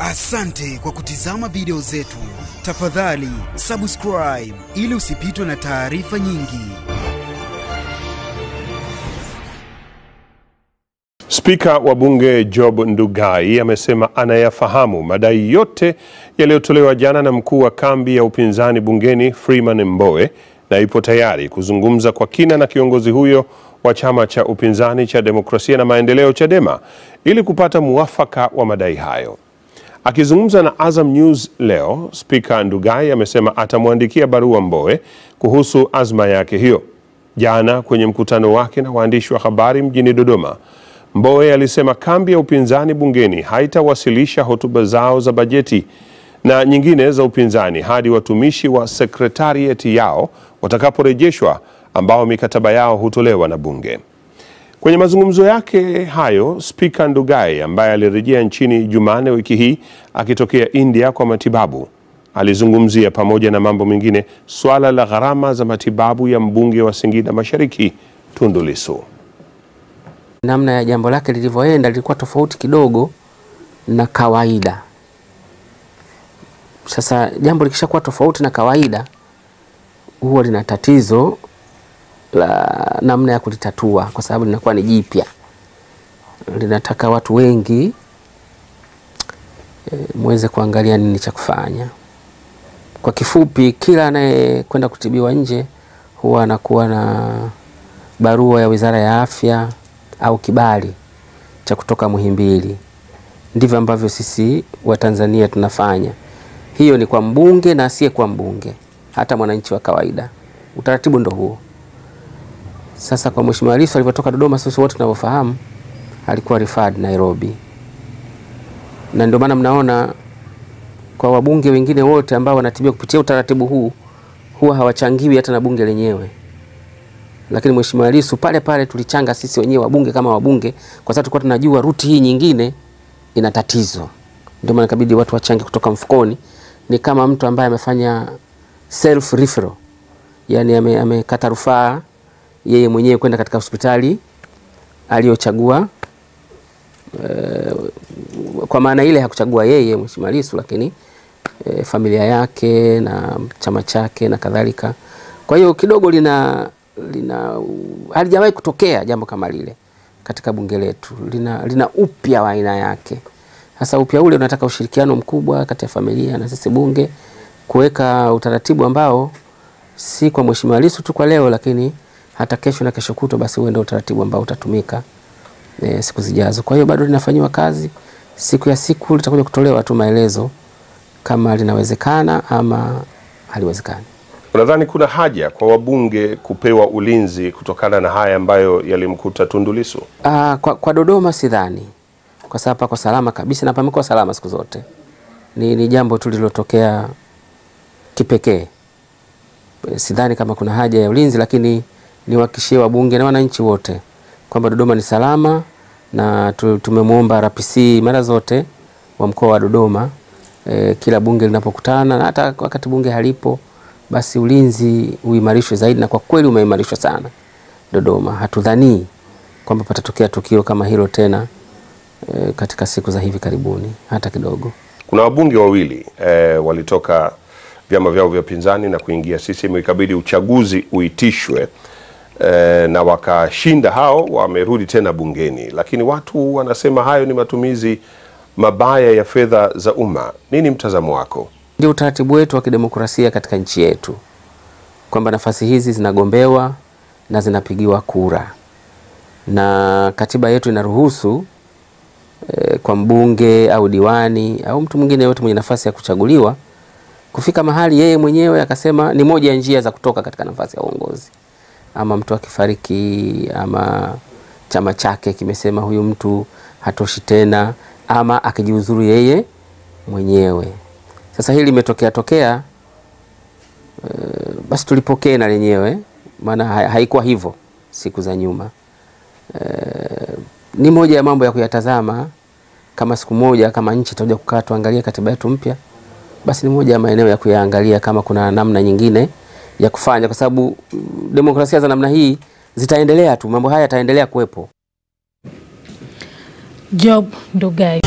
Asante kwa kutizama video zetu. Tafadhali subscribe ili usipitwe na taarifa nyingi. Spika wa Bunge Job Ndugai amesema anayafahamu madai yote yaliyotolewa jana na mkuu wa kambi ya upinzani bungeni Freeman Mbowe na ipo tayari kuzungumza kwa kina na kiongozi huyo wa chama cha upinzani cha Demokrasia na Maendeleo Chadema ili kupata muafaka wa madai hayo. Akizungumza na Azam News leo, Spika Ndugai amesema atamwandikia barua Mbowe kuhusu azma yake hiyo. Jana kwenye mkutano wake na waandishi wa habari mjini Dodoma, Mbowe alisema kambi ya upinzani bungeni haitawasilisha hotuba zao za bajeti na nyingine za upinzani hadi watumishi wa sekretarieti yao watakaporejeshwa ambao mikataba yao hutolewa na bunge. Kwenye mazungumzo yake hayo, Spika Ndugai ambaye alirejea nchini Jumanne wiki hii akitokea India kwa matibabu alizungumzia pamoja na mambo mengine swala la gharama za matibabu ya mbunge wa Singida Mashariki Tundu Lissu. namna ya jambo lake lilivyoenda lilikuwa tofauti kidogo na kawaida. Sasa jambo likishakuwa tofauti na kawaida, huwa lina tatizo la namna ya kulitatua, kwa sababu linakuwa ni jipya, linataka watu wengi e, muweze kuangalia nini cha kufanya. Kwa kifupi, kila anayekwenda kutibiwa nje huwa anakuwa na barua ya Wizara ya Afya au kibali cha kutoka Muhimbili. Ndivyo ambavyo sisi Watanzania tunafanya. Hiyo ni kwa mbunge na asiye kwa mbunge, hata mwananchi wa kawaida. Utaratibu ndo huo. Sasa kwa Mheshimiwa Lissu alivyotoka Dodoma, sisi wote tunavyofahamu, alikuwa referred Nairobi, na ndio maana mnaona kwa wabunge wengine wote ambao wanatibiwa kupitia utaratibu huu huwa hawachangiwi hata na bunge lenyewe. Lakini Mheshimiwa Lissu pale pale tulichanga sisi wenyewe wabunge kama wabunge, kwa sababu tulikuwa tunajua ruti hii nyingine ina tatizo, ndio maana ikabidi watu wachange kutoka mfukoni. Ni kama mtu ambaye amefanya self referral, yani ame- amekata rufaa yeye mwenyewe kwenda katika hospitali aliyochagua. E, kwa maana ile hakuchagua yeye Mheshimiwa Lissu, lakini e, familia yake na chama chake na kadhalika. Kwa hiyo kidogo lina lina halijawahi kutokea jambo kama lile katika bunge letu, lina, lina upya wa aina yake. Sasa upya ule unataka ushirikiano mkubwa kati ya familia na sisi bunge kuweka utaratibu ambao si kwa Mheshimiwa Lissu tu kwa leo, lakini hata kesho na kesho kutwa, basi huo ndio utaratibu ambao utatumika e, siku zijazo. Kwa hiyo bado linafanyiwa kazi, siku ya siku litakuja kutolewa tu maelezo kama linawezekana ama haliwezekani. Unadhani kuna haja kwa wabunge kupewa ulinzi kutokana na haya ambayo yalimkuta Tundu Lissu? Ah, kwa, kwa Dodoma sidhani, kwa sababu pako salama kabisa na pamekuwa salama siku zote. Ni, ni jambo tu lililotokea kipekee. Sidhani kama kuna haja ya ulinzi, lakini niwahakikishie wabunge na wananchi wote kwamba Dodoma ni salama na tu- tumemwomba RPC mara zote wa mkoa wa Dodoma e, kila bunge linapokutana na hata wakati bunge halipo basi ulinzi uimarishwe zaidi, na kwa kweli umeimarishwa sana Dodoma. Hatudhanii kwamba patatokea tukio kama hilo tena e, katika siku za hivi karibuni hata kidogo. Kuna wabunge wawili e, walitoka vyama vyao vya upinzani na kuingia CCM, ikabidi uchaguzi uitishwe eh, na wakashinda. Hao, wamerudi tena bungeni, lakini watu wanasema hayo ni matumizi mabaya ya fedha za umma. Nini mtazamo wako? Ndio utaratibu wetu wa kidemokrasia katika nchi yetu. Kwamba nafasi hizi zinagombewa na zinapigiwa kura, na katiba yetu inaruhusu e, kwa mbunge au diwani au mtu mwingine yote mwenye nafasi ya kuchaguliwa kufika mahali yeye mwenyewe akasema ni moja ya njia za kutoka katika nafasi ya uongozi, ama mtu akifariki, ama chama chake kimesema huyu mtu hatoshi tena, ama akijiuzuru yeye mwenyewe. Sasa hili limetokea tokea, e, basi tulipokee na lenyewe, maana haikuwa hivyo siku za nyuma. E, ni moja ya mambo ya kuyatazama kama siku moja kama nchi tutakuja kukaa tuangalie katiba yetu mpya, basi ni moja ya maeneo ya kuyaangalia kama kuna namna nyingine ya kufanya, kwa sababu mm, demokrasia za namna hii zitaendelea tu, mambo haya yataendelea kuwepo. Job Ndugai.